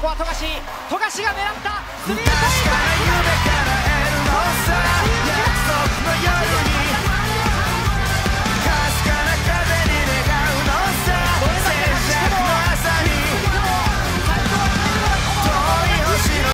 こは富樫富樫が狙った。